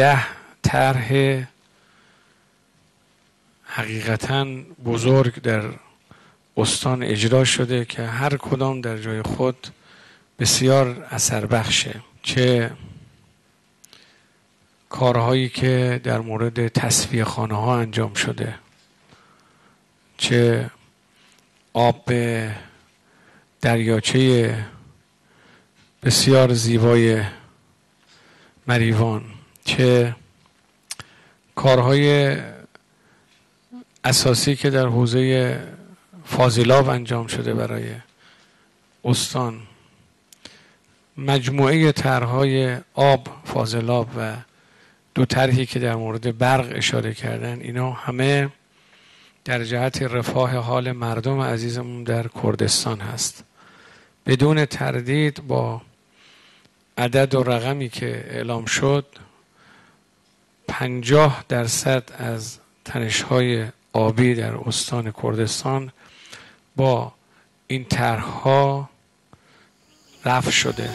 ده طرح حقیقتا بزرگ در استان اجرا شده که هر کدام در جای خود بسیار اثر بخشه چه کارهایی که در مورد تصفیه خانه ها انجام شده. چه آب دریاچه بسیار زیبای مریوان. چه کارهای اساسی که در حوزه فاضلاب انجام شده برای استان مجموعه طرحهای آب فاضلاب و دو طرحی که در مورد برق اشاره کردن اینا همه در جهت رفاه حال مردم عزیزمون در کردستان هست. بدون تردید با عدد و رقمی که اعلام شد پنجاه درصد از تنشهای آبی در استان کردستان با این طرحها رفع شده.